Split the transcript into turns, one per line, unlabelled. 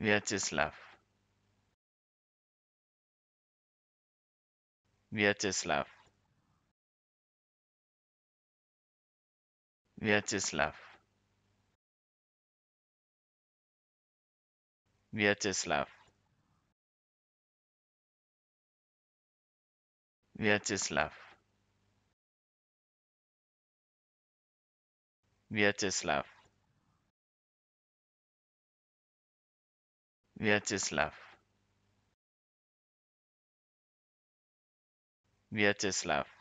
Vyacheslav Vyacheslav Vyacheslav Vyacheslav Vyacheslav Vyacheslav Vyacheslav Vyacheslav